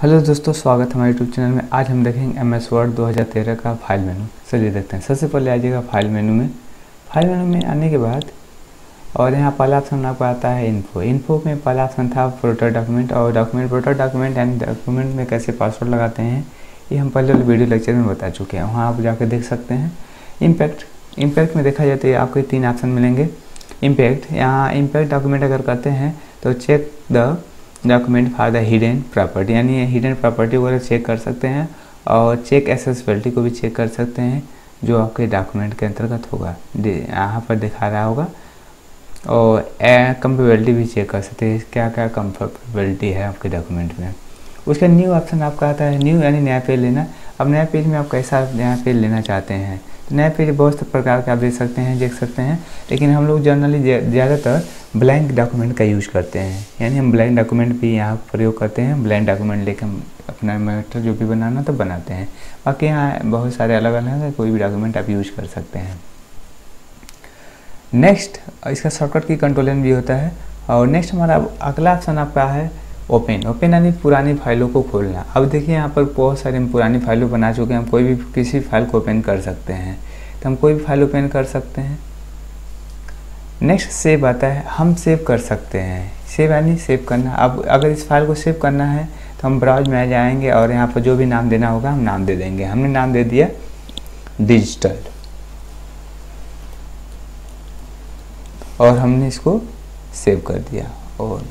Hello दोस्तों, स्वागत है हमारे यूट्यूब चैनल में। आज हम देखेंगे एम एस वर्ड दो हज़ार तेरह का फ़ाइल मेनू चलिए देखते हैं। सबसे पहले आ जाएगा फ़ाइल मेनू में। फ़ाइल मेनू में आने के बाद, और यहाँ पहला ऑप्शन आपको आता है इन्फो इन्फो में पहला ऑप्शन था प्रोटर डॉक्यूमेंट और document protect document and document में कैसे पासवर्ड लगाते हैं, ये हम पहले वीडियो लेक्चर में बता चुके हैं। वहाँ आप जाकर देख सकते हैं। इम्पैक्ट इम्पैक्ट में देखा जाए तो आपको तीन ऑप्शन मिलेंगे। इम्पैक्ट यहाँ इम्पैक्ट डॉक्यूमेंट अगर करते हैं तो check the document for the hidden property यानी हिडन प्रॉपर्टी वगैरह चेक कर सकते हैं और चेक एसेसबिलिटी को भी चेक कर सकते हैं, जो आपके डॉक्यूमेंट के अंतर्गत होगा। यहाँ पर दिखा रहा होगा। और कंपेबिलिटी भी चेक कर सकते हैं। क्या क्या कंफर्टेबिलिटी है आपके डॉक्यूमेंट में? उसका न्यू ऑप्शन आपका आता है। न्यू यानी नया पेज लेना। अब नया पेज में आप कैसा, नया पेज लेना चाहते हैं? नए पेज बहुत प्रकार के आप देख सकते हैं, देख सकते हैं। लेकिन हम लोग जनरली ज़्यादातर ब्लैंक डॉक्यूमेंट का यूज़ करते हैं। यानी हम ब्लैंक डॉक्यूमेंट भी यहाँ प्रयोग करते हैं ब्लैंक डॉक्यूमेंट लेकर हम अपना मैटर जो भी बनाना तो बनाते हैं। बाकी यहाँ बहुत सारे अलग अलग हैं कोई भी डॉक्यूमेंट आप यूज़ कर सकते हैं। नेक्स्ट इसका शॉर्टकट की कंट्रोलन भी होता है। और नेक्स्ट हमारा अगला ऑप्शन आपका है ओपन ओपन यानी पुरानी फाइलों को खोलना। अब देखिए यहाँ पर बहुत सारी हम पुरानी फाइलों बना चुके हैं। हम कोई भी किसी फ़ाइल को ओपन कर सकते हैं। तो हम कोई भी फ़ाइल ओपन कर सकते हैं। नेक्स्ट सेव आता है। हम सेव कर सकते हैं। सेव यानी सेव करना। अब अगर इस फ़ाइल को सेव करना है तो हम ब्राउज में जाएँगे और यहाँ पर जो भी नाम देना होगा, हम नाम दे देंगे। हमने नाम दे दिया डिजिटल और हमने इसको सेव कर दिया। और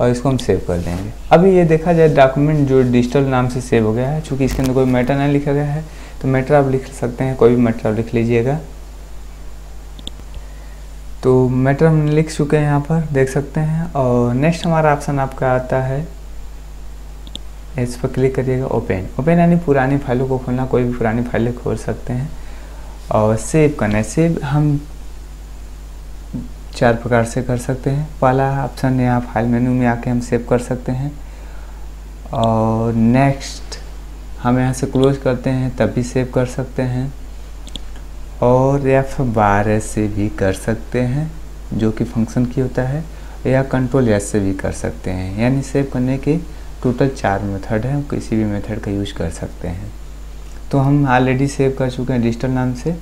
और इसको हम सेव कर देंगे। अभी ये देखा जाए डॉक्यूमेंट जो डिजिटल नाम से सेव हो गया है, चूँकि इसके अंदर कोई मैटर नहीं लिखा गया है तो मैटर आप लिख सकते हैं, कोई भी मैटर आप लिख लीजिएगा। तो मैटर हम लिख चुके हैं यहाँ पर, देख सकते हैं, और नेक्स्ट हमारा ऑप्शन आपका आता है। इस पर क्लिक करिएगा ओपन ओपन यानी पुरानी फाइलों को खोलना, कोई भी पुरानी फाइलें खोल सकते हैं और सेव करना है। सेव हम चार प्रकार से कर सकते हैं। पहला ऑप्शन यहाँ फ़ाइल मेनू में आके हम सेव कर सकते हैं। और नेक्स्ट हम यहाँ से क्लोज करते हैं, तब भी सेव कर सकते हैं। और एफ़ बारह से भी कर सकते हैं, जो कि फ़ंक्शन की होता है। या कंट्रोल एस से भी कर सकते हैं। यानी सेव करने के टोटल चार मेथड हैं, किसी भी मेथड का यूज़ कर सकते हैं। तो हम ऑलरेडी सेव कर चुके हैं डिजिटल नाम से।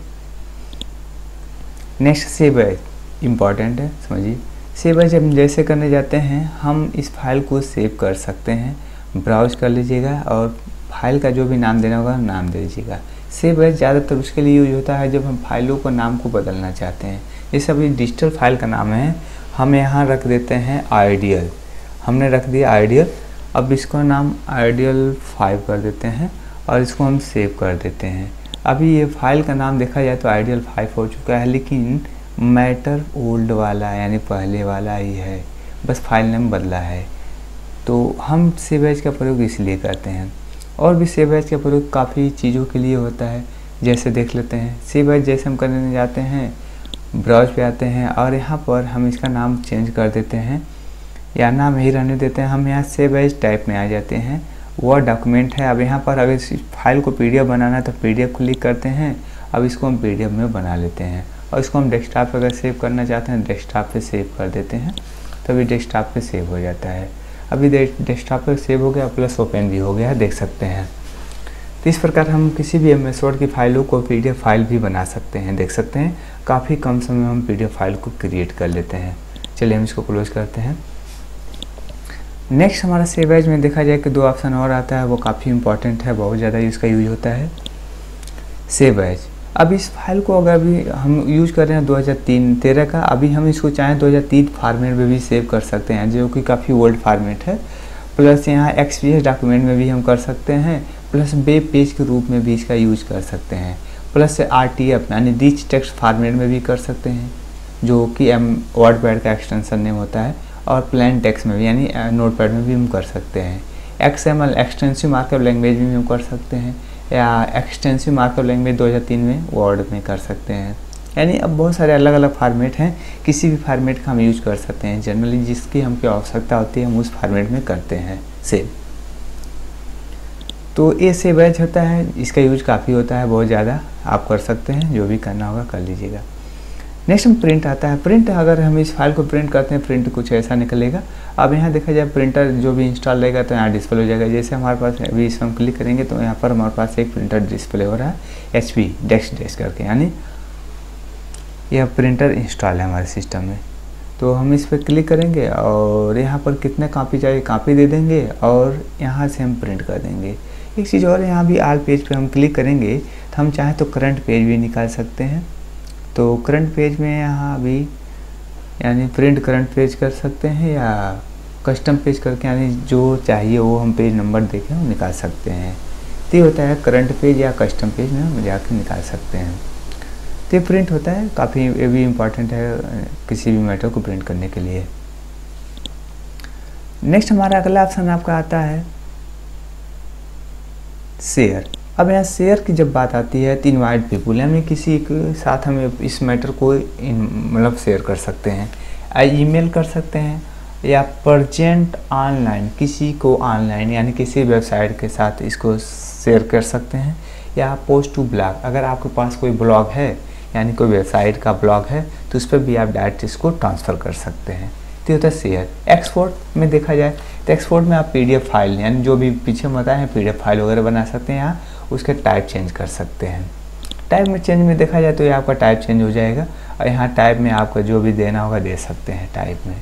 नेक्स्ट सेव है। इंपॉर्टेंट है, समझिए। सेव एज हम जैसे करने जाते हैं, हम इस फ़ाइल को सेव कर सकते हैं। ब्राउज कर लीजिएगा और फ़ाइल का जो भी नाम देना होगा, नाम दे दीजिएगा। सेव एज ज़्यादातर उसके लिए यूज़ होता है जब हम फाइलों को नाम को बदलना चाहते हैं। ये सब डिजिटल फ़ाइल का नाम है। हम यहाँ रख देते हैं आइडियल हमने रख दिया आइडियल अब इसका नाम आइडियल फाइव कर देते हैं और इसको हम सेव कर देते हैं। अभी ये फ़ाइल का नाम देखा जाए तो आइडियल फाइव हो चुका है, लेकिन मैटर ओल्ड वाला, यानी पहले वाला ही है। बस फ़ाइल नेम बदला है। तो हम सेवेज का प्रयोग इसलिए करते हैं। और भी सेवेज का प्रयोग काफ़ी चीज़ों के लिए होता है। जैसे देख लेते हैं सेवेज जैसे हम करने जाते हैं, ब्राउज पे आते हैं, और यहाँ पर हम इसका नाम चेंज कर देते हैं। या नाम ही रहने देते हैं, हम यहाँ सेव एज टाइप में आ जाते हैं। वह डॉक्यूमेंट है। अब यहाँ पर अगर इस फ़ाइल को पीडीएफ बनाना है तो पीडीएफ क्लिक करते हैं। अब इसको हम पीडीएफ में बना लेते हैं। और इसको हम डेस्कटॉप पर अगर सेव करना चाहते हैं डेस्कटॉप पे सेव कर देते हैं तो तभी डेस्कटॉप पे सेव हो जाता है। अभी डेस्कटॉप पर सेव हो गया प्लस ओपन भी हो गया, देख सकते हैं। तो इस प्रकार हम किसी भी एम वर्ड की फाइलों को पीडीएफ फ़ाइल भी बना सकते हैं, देख सकते हैं। काफ़ी कम समय में हम पीडीएफ फ़ाइल को क्रिएट कर लेते हैं। चलिए हम इसको क्लोज करते हैं। नेक्स्ट हमारा सेव एज में देखा जाए कि दो ऑप्शन और आता है, वो काफ़ी इंपॉर्टेंट है, बहुत ज़्यादा इसका यूज़ होता है। सेव एज अब इस फ़ाइल को अगर अभी हम यूज़ कर रहे हैं 2003 तेरह का, अभी हम इसको चाहें 2003 फार्मेट में भी सेव कर सकते हैं, जो कि काफ़ी ओल्ड फार्मेट है। प्लस यहाँ एक्स डॉक्यूमेंट में भी हम कर सकते हैं, प्लस वेब पेज के रूप में भी इसका यूज़ कर सकते हैं। प्लस आर टी एफ़ यानी रिच टेक्स्ट फार्मेट में भी कर सकते हैं, जो कि एम वर्ड पैड का एक्सटेंशन नेम होता है, और प्लान टेक्स्ट में भी, यानी नोट पैड में भी हम कर सकते हैं। X M L extensive markup language में भी हम कर सकते हैं। या एक्सटेंसिव मार्कअप लैंग्वेज 2003 में वर्ड में कर सकते हैं। यानी अब बहुत सारे अलग अलग फार्मेट हैं, किसी भी फार्मेट का हम यूज़ कर सकते हैं। जनरली जिसकी हमको आवश्यकता होती है, हम उस फार्मेट में करते हैं। सेव तो ये सेव एज होता है, इसका यूज़ काफ़ी होता है, बहुत ज़्यादा आप कर सकते हैं, जो भी करना होगा कर लीजिएगा। नेक्स्ट हम प्रिंट आता है। प्रिंट अगर हम इस फ़ाइल को प्रिंट करते हैं प्रिंट कुछ ऐसा निकलेगा। अब यहाँ देखा जाए प्रिंटर जो भी इंस्टॉल रहेगा तो यहाँ डिस्प्ले हो जाएगा। जैसे हमारे पास अभी इस हम क्लिक करेंगे तो यहाँ पर हमारे पास एक प्रिंटर डिस्प्ले हो रहा है एच पी डेस्क डेस्क करके। यानी यह प्रिंटर इंस्टॉल है हमारे सिस्टम में। तो हम इस पर क्लिक करेंगे और यहाँ पर कितने कापी चाहिए कापी दे देंगे और यहाँ से हम प्रिंट कर देंगे। एक चीज़ और यहाँ भी आल पेज पे हम क्लिक करेंगे तो हम चाहें तो करंट पेज भी निकाल सकते हैं। तो करंट पेज में यहाँ अभी यानी प्रिंट करंट पेज कर सकते हैं या कस्टम पेज करके, यानी जो चाहिए वो हम पेज नंबर देखें वो निकाल सकते हैं। तो ये होता है करंट पेज या कस्टम पेज में हम जाकर निकाल सकते हैं। तो प्रिंट होता है, काफ़ी ये भी इंपॉर्टेंट है, किसी भी मैटर को प्रिंट करने के लिए। नेक्स्ट हमारा अगला ऑप्शन आपका आता है शेयर अब यहाँ शेयर की जब बात आती है तो इन्वाइट पीपुल हमें किसी के साथ हमें इस मैटर को मतलब शेयर कर सकते हैं। या ईमेल कर सकते हैं, या प्रजेंट ऑनलाइन किसी को ऑनलाइन यानी किसी वेबसाइट के साथ इसको शेयर कर सकते हैं। या पोस्ट टू ब्लॉग अगर आपके पास कोई ब्लॉग है, यानी कोई वेबसाइट का ब्लॉग है तो उस पर भी आप डायरेक्ट इसको ट्रांसफ़र कर सकते हैं। तो होता है शेयर एक्सपोर्ट में देखा जाए तो एक्सपोर्ट में आप पीडीएफ फ़ाइल यानी जो भी पीछे बताए हैं पीडीएफ फ़ाइल वगैरह बना सकते हैं। यहाँ उसके टाइप चेंज कर सकते हैं। टाइप में चेंज में देखा जाए तो ये आपका टाइप चेंज हो जाएगा और यहाँ टाइप में आपका जो भी देना होगा दे सकते हैं टाइप में।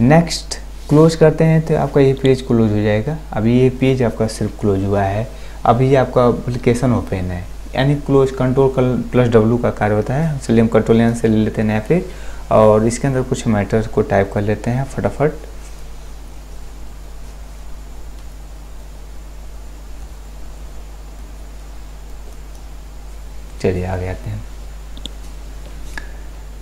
नेक्स्ट क्लोज करते हैं तो आपका ये पेज क्लोज हो जाएगा। अभी ये पेज आपका सिर्फ़ क्लोज हुआ है। अभी आपका अप्लीकेशन ओपन है। यानी क्लोज कंट्रोल प्लस डब्लू का कार्य होता है। इसलिए कंट्रोल एन से ले लेते हैं नया पेज और इसके अंदर कुछ मैटर्स को टाइप कर लेते हैं फटाफट। चलिए आगे आते हैं।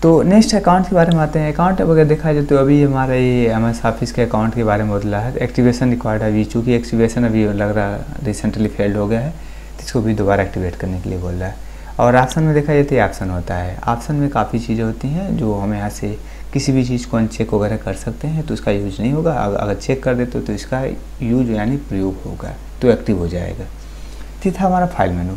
तो नेक्स्ट अकाउंट के बारे में आते हैं। अकाउंट अगर देखा जाए तो अभी हमारा ये एम एस ऑफ़िस के अकाउंट के बारे में बदला है। एक्टिवेशन रिक्वायर्ड है अभी। चूँकि एक्टिवेशन अभी लग रहा है रिसेंटली फेल्ड हो गया है तो इसको भी दोबारा एक्टिवेट करने के लिए बोल रहा है। और ऑप्शन में देखा जाए तो ऑप्शन होता है। ऑप्शन में काफ़ी चीज़ें होती हैं जो हम यहाँ से किसी भी चीज़ को अनचेक वगैरह कर सकते हैं तो उसका यूज़ नहीं होगा। अगर चेक कर देते तो इसका यूज़ यानी प्रयोग होगा तो एक्टिव हो जाएगा। तो था हमारा file menu